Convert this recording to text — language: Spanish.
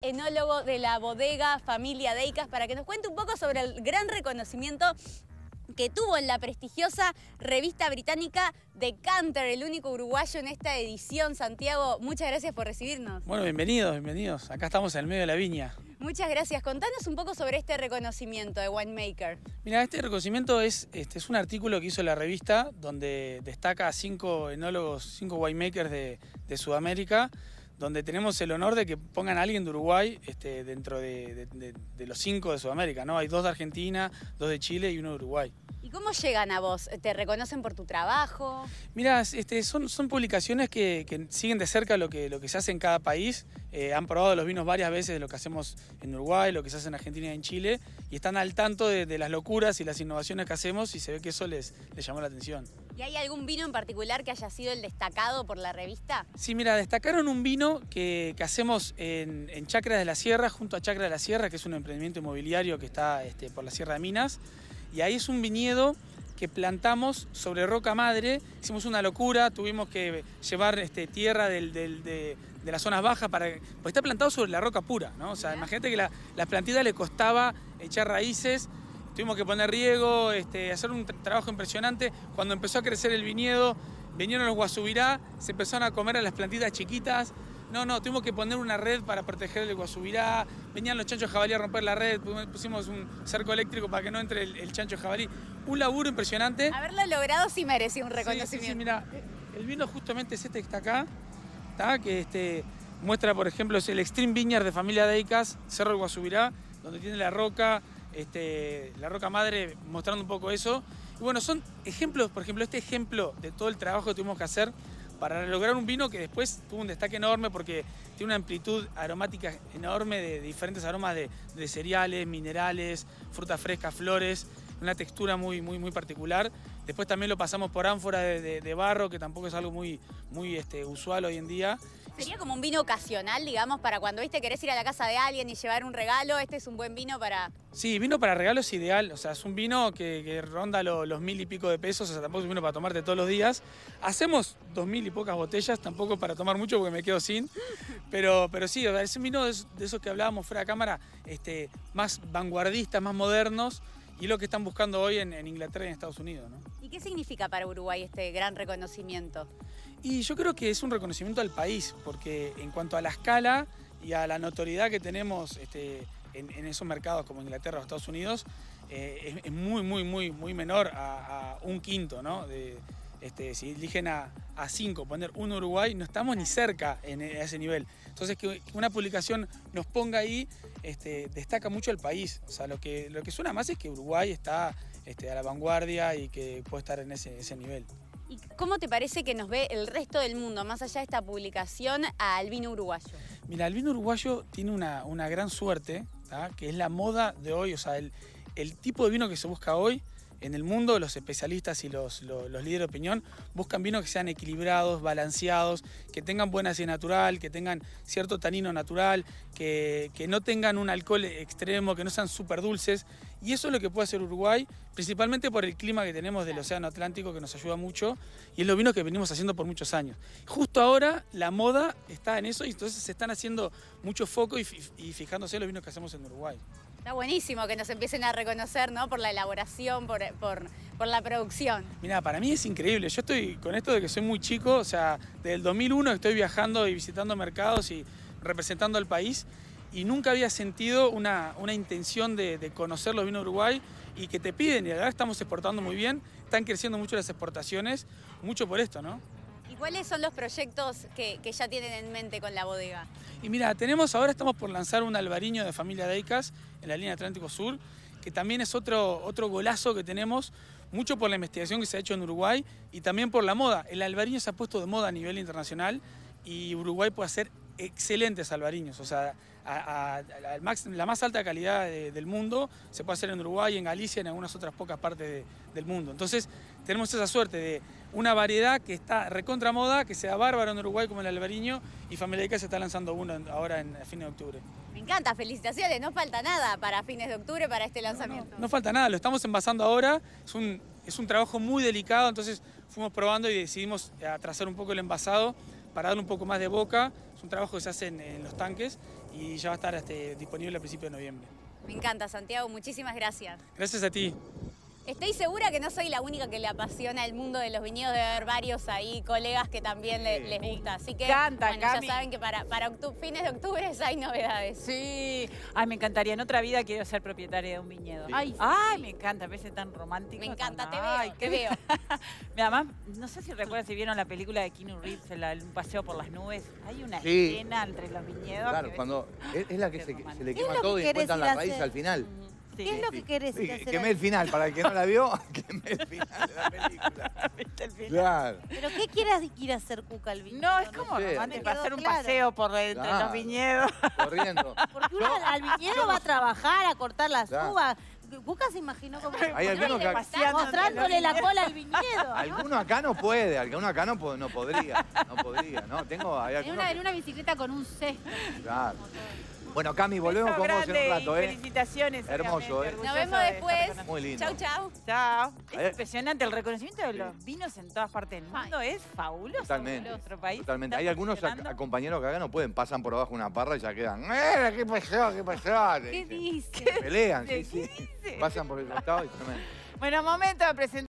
enólogo de la bodega Familia Deicas, para que nos cuente un poco sobre el gran reconocimiento que tuvo en la prestigiosa revista británica Decanter, el único uruguayo en esta edición. Santiago, muchas gracias por recibirnos. Bueno, bienvenidos, bienvenidos. Acá estamos en el medio de la viña. Muchas gracias. Contanos un poco sobre este reconocimiento de Winemaker. Mira, este reconocimiento es, este, es un artículo que hizo la revista donde destaca a cinco enólogos, cinco winemakers de, de Sudamérica donde tenemos el honor de que pongan a alguien de Uruguay este, dentro de, los cinco de Sudamérica, ¿no? Hay dos de Argentina, dos de Chile y uno de Uruguay. ¿Y cómo llegan a vos? ¿Te reconocen por tu trabajo? Mira, este, son, son publicaciones que, siguen de cerca lo que, lo que se hace en cada país. Eh, han probado los vinos varias veces de lo que hacemos en Uruguay, lo que se hace en Argentina y en Chile, y están al tanto de, las locuras y las innovaciones que hacemos y se ve que eso les, les llamó la atención. ¿Y hay algún vino en particular que haya sido el destacado por la revista? Sí, mira, destacaron un vino que, hacemos en, en, Chacra de la Sierra, junto a Chacra de la Sierra, que es un emprendimiento inmobiliario que está este, por la Sierra de Minas. Y ahí es un viñedo que plantamos sobre roca madre. Hicimos una locura, tuvimos que llevar este, tierra de, las zonas bajas para. Porque está plantado sobre la roca pura, ¿no? O sea, imagínate que la, la plantita le costaba echar raíces tuvimos que poner riego, este, hacer un trabajo impresionante. Cuando empezó a crecer el viñedo, vinieron los guasubirá, se empezaron a comer a las plantitas chiquitas. No, no, tuvimos que poner una red para proteger el guasubirá. Venían los chanchos jabalí a romper la red, pusimos un cerco eléctrico para que no entre el, chancho jabalí. Un laburo impresionante. Haberlo logrado sí merecía un reconocimiento. Sí, mira, el vino justamente es este que está acá, que este, muestra, por ejemplo, es el Extreme Vineyard de familia Deicas, Cerro del Guasubirá, donde tiene la roca, este, la roca madre mostrando un poco eso. Y bueno, son ejemplos, por ejemplo, este ejemplo de todo el trabajo que tuvimos que hacer para lograr un vino que después tuvo un destaque enorme porque tiene una amplitud aromática enorme de diferentes aromas de, cereales, minerales, frutas frescas, flores, una textura muy, muy, muy particular. Después también lo pasamos por ánfora de, barro, que tampoco es algo muy, muy este, usual hoy en día. Sería como un vino ocasional, digamos, para cuando viste querés ir a la casa de alguien y llevar un regalo, este es un buen vino para... Sí, vino para regalo es ideal, o sea, es un vino que, ronda los mil y pico de pesos, o sea, tampoco es un vino para tomarte todos los días. Hacemos dos mil y pocas botellas, tampoco para tomar mucho porque me quedo sin, pero, pero sí, es un vino de, esos que hablábamos fuera de cámara, este, más vanguardistas, más modernos, y lo que están buscando hoy en, Inglaterra y en Estados Unidos. ¿Y qué significa para Uruguay este gran reconocimiento? Y yo creo que es un reconocimiento al país, porque en cuanto a la escala y a la notoriedad que tenemos este, en, esos mercados como Inglaterra o Estados Unidos, eh, es, muy, muy, muy, muy menor a, un quinto, ¿no? De, este, si eligen a, cinco, poner un Uruguay, no estamos ni cerca en, ese nivel. Entonces, que una publicación nos ponga ahí, este, destaca mucho el país. O sea, lo que, lo que suena más es que Uruguay está este, a la vanguardia y que puede estar en ese, ese nivel. ¿Y cómo te parece que nos ve el resto del mundo, más allá de esta publicación, al vino uruguayo? Mira, el vino uruguayo tiene una, gran suerte, que es la moda de hoy, o sea, el, el tipo de vino que se busca hoy en el mundo los especialistas y los, líderes de opinión buscan vinos que sean equilibrados, balanceados, que tengan buena acidez natural, que tengan cierto tanino natural, que, no tengan un alcohol extremo, que no sean súper dulces. Y eso es lo que puede hacer Uruguay, principalmente por el clima que tenemos del Océano Atlántico, que nos ayuda mucho, y es lo vino que venimos haciendo por muchos años. Justo ahora la moda está en eso y entonces se están haciendo mucho foco y, y fijándose en los vinos que hacemos en Uruguay. Está buenísimo que nos empiecen a reconocer, ¿no? Por la elaboración, por, la producción. Mira, para mí es increíble. Yo estoy con esto de que soy muy chico, o sea, desde el 2001 estoy viajando y visitando mercados y representando al país y nunca había sentido una, intención de, conocer los vinos de Uruguay y que te piden, y ahora estamos exportando muy bien, están creciendo mucho las exportaciones, mucho por esto, ¿no? ¿Cuáles son los proyectos que, ya tienen en mente con la bodega? Y mira, tenemos ahora estamos por lanzar un albariño de familia Deicas en la línea Atlántico Sur, que también es otro, otro golazo que tenemos, mucho por la investigación que se ha hecho en Uruguay y también por la moda. El albariño se ha puesto de moda a nivel internacional y Uruguay puede hacer excelentes albariños, o sea, la más alta calidad del mundo se puede hacer en Uruguay, en Galicia, y en algunas otras pocas partes del mundo. Entonces, tenemos esa suerte de una variedad que está recontra moda, que sea bárbaro en Uruguay como el albariño, y Familia se está lanzando uno ahora en, a fines de octubre. Me encanta, felicitaciones, no falta nada para fines de octubre para este lanzamiento. No, falta nada, lo estamos envasando ahora, es un, es un trabajo muy delicado, entonces fuimos probando y decidimos atrasar un poco el envasado para darle un poco más de boca. Es un trabajo que se hace en, los tanques y ya va a estar este, disponible a principios de noviembre. Me encanta, Santiago. Muchísimas gracias. Gracias a ti. Estoy segura que no soy la única que le apasiona el mundo de los viñedos, debe haber varios ahí, colegas que también le- les gusta. Así que encanta, bueno, ya saben que para, para fines de octubre ya hay novedades. Sí. Ay, me encantaría. En otra vida quiero ser propietaria de un viñedo. Sí. Ay, Ay, me encanta. A veces tan romántico. Me encanta, tan- te Ay, veo, qué te veo. Mi mamá, no sé si recuerdan si vieron la película de Keanu Reeves, el, el- un paseo por las nubes. Hay una Sí. escena entre los viñedos. Claro, que- cuando es, es la que se, se le ¿Qué es quema todo que y encuentran la raíz hacer? al final. ¿Qué es lo que querés ir a Sí, hacer? Quemé el final, para el que no la vio, quemé el final de la película. ¿Viste el final? Claro. ¿Pero qué quieras ir a hacer Cuca al viñedo? No, es como sé, romántico quedó hacer un claro. paseo por entre Claro. los viñedos. Corriendo. Porque uno al viñedo va a trabajar, a cortar las Claro. uvas. Cuca se imaginó como Hay algunos que mostrándole la cola al viñedo. alguno acá no puede, alguno acá no, no podría, no podría, ¿no? Tengo, hay En una, que- en una bicicleta con un cesto. claro. Bueno, Cami, volvemos Beso con vos en un rato, ¿eh? Felicitaciones. Hermoso, ¿eh? Nos vemos después. Muy lindo. Chau, chau. Chao. Es impresionante. El reconocimiento de los vinos en todas partes del mundo es fabuloso. Totalmente. En nuestro país Totalmente. Hay algunos a- funcionando. a compañeros que acá no pueden, pasan por abajo una parra y ya quedan. ¡Eh, qué pasó, qué pasó! ¿Qué dicen. dice? Pelean, sí, ¿Qué sí. Pasan por el costado y tremendo. Bueno, momento de presentar.